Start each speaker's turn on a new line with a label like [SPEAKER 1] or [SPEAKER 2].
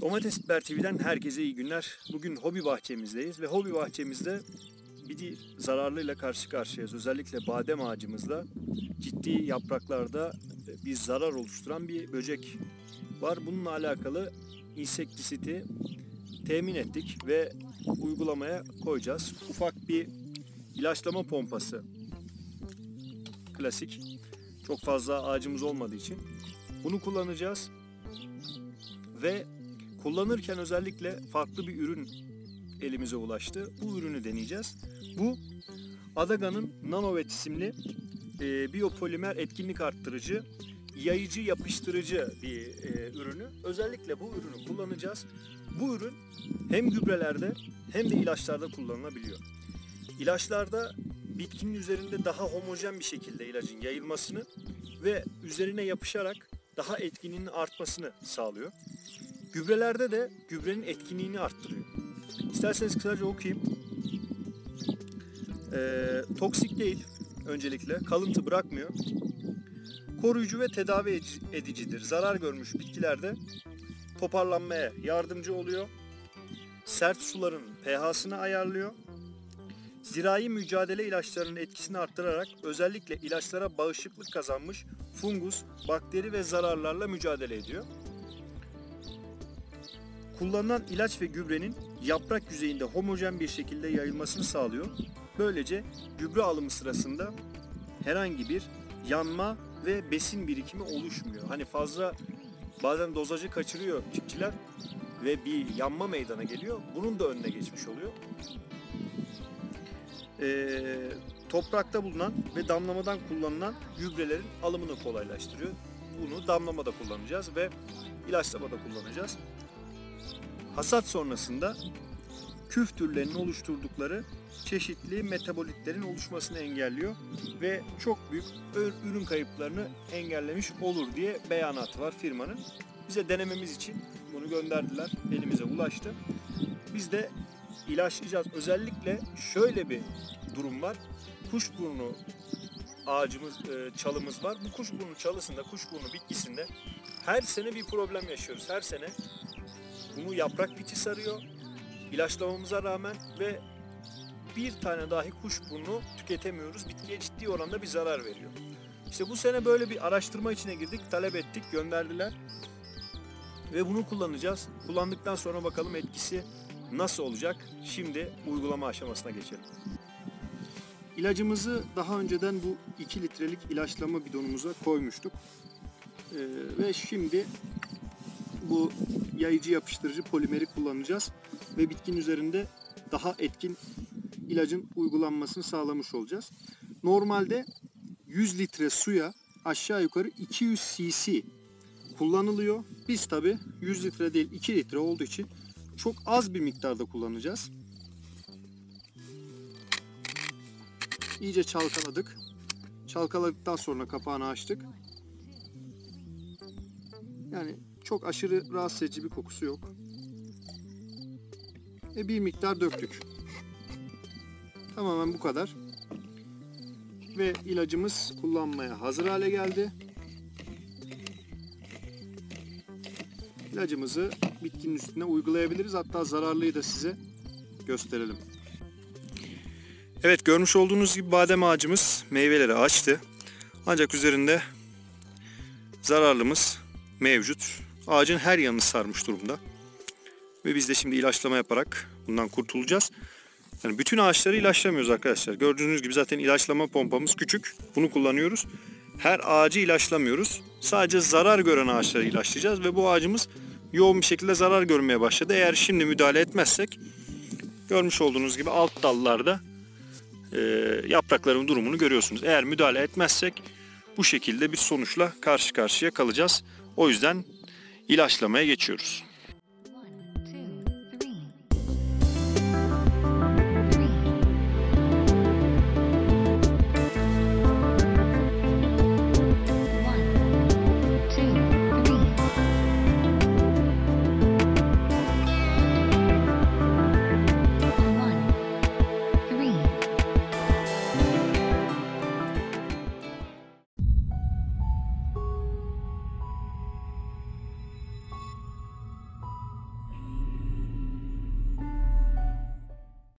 [SPEAKER 1] Domates Biber TV'den herkese iyi günler. Bugün hobi bahçemizdeyiz ve hobi bahçemizde bir zararlıyla karşı karşıyayız. Özellikle badem ağacımızda ciddi yapraklarda bir zarar oluşturan bir böcek var. Bununla alakalı insektisiti temin ettik ve uygulamaya koyacağız. Ufak bir ilaçlama pompası. Klasik. Çok fazla ağacımız olmadığı için bunu kullanacağız. Ve kullanırken özellikle farklı bir ürün elimize ulaştı. Bu ürünü deneyeceğiz. Bu Adaga'nın Nanovet isimli e, biyopolimer etkinlik arttırıcı, yayıcı yapıştırıcı bir e, ürünü. Özellikle bu ürünü kullanacağız. Bu ürün hem gübrelerde hem de ilaçlarda kullanılabiliyor. İlaçlarda bitkinin üzerinde daha homojen bir şekilde ilacın yayılmasını ve üzerine yapışarak daha etkinliğinin artmasını sağlıyor. Gübrelerde de gübrenin etkinliğini arttırıyor. İsterseniz kısaca okuyayım. Ee, toksik değil öncelikle. Kalıntı bırakmıyor. Koruyucu ve tedavi edicidir. Zarar görmüş bitkilerde toparlanmaya yardımcı oluyor. Sert suların pH'sını ayarlıyor. Zirai mücadele ilaçlarının etkisini arttırarak özellikle ilaçlara bağışıklık kazanmış fungus, bakteri ve zararlarla mücadele ediyor. Kullanılan ilaç ve gübrenin yaprak yüzeyinde homojen bir şekilde yayılmasını sağlıyor. Böylece gübre alımı sırasında herhangi bir yanma ve besin birikimi oluşmuyor. Hani fazla bazen dozajı kaçırıyor çiftçiler ve bir yanma meydana geliyor. Bunun da önüne geçmiş oluyor. Ee, toprakta bulunan ve damlamadan kullanılan gübrelerin alımını kolaylaştırıyor. Bunu damlamada kullanacağız ve ilaçlamada kullanacağız. Hasat sonrasında küf türlerinin oluşturdukları çeşitli metabolitlerin oluşmasını engelliyor ve çok büyük ürün kayıplarını engellemiş olur diye beyanatı var firmanın. Bize denememiz için bunu gönderdiler, elimize ulaştı. Biz de ilaçlayacağız. Özellikle şöyle bir durum var. Kuşburnu ağacımız, e, çalımız var. Bu kuşburnu çalısında, kuşburnu bitkisinde her sene bir problem yaşıyoruz. Her sene bunu yaprak biçi sarıyor. İlaçlamamıza rağmen ve bir tane dahi kuşburnu tüketemiyoruz. Bitkiye ciddi oranda bir zarar veriyor. İşte bu sene böyle bir araştırma içine girdik, talep ettik, gönderdiler. Ve bunu kullanacağız. Kullandıktan sonra bakalım etkisi nasıl olacak? Şimdi uygulama aşamasına geçelim. İlacımızı daha önceden bu 2 litrelik ilaçlama bidonumuza koymuştuk. Ee, ve şimdi bu yayıcı yapıştırıcı polimeri kullanacağız ve bitkinin üzerinde daha etkin ilacın uygulanmasını sağlamış olacağız. Normalde 100 litre suya aşağı yukarı 200 cc kullanılıyor. Biz tabi 100 litre değil 2 litre olduğu için çok az bir miktarda kullanacağız. İyice çalkaladık. Çalkaladıktan sonra kapağını açtık. Yani çok aşırı rahatsız edici bir kokusu yok. Ve bir miktar döktük. Tamamen bu kadar. Ve ilacımız kullanmaya hazır hale geldi. İlacımızı bitkinin üstüne uygulayabiliriz. Hatta zararlıyı da size gösterelim. Evet görmüş olduğunuz gibi badem ağacımız meyveleri açtı. Ancak üzerinde zararlımız mevcut. Ağacın her yanını sarmış durumda. Ve biz de şimdi ilaçlama yaparak bundan kurtulacağız. Yani bütün ağaçları ilaçlamıyoruz arkadaşlar. Gördüğünüz gibi zaten ilaçlama pompamız küçük. Bunu kullanıyoruz. Her ağacı ilaçlamıyoruz. Sadece zarar gören ağaçları ilaçlayacağız ve bu ağacımız yoğun bir şekilde zarar görmeye başladı. Eğer şimdi müdahale etmezsek görmüş olduğunuz gibi alt dallarda e, yaprakların durumunu görüyorsunuz. Eğer müdahale etmezsek bu şekilde bir sonuçla karşı karşıya kalacağız. O yüzden ilaçlamaya geçiyoruz.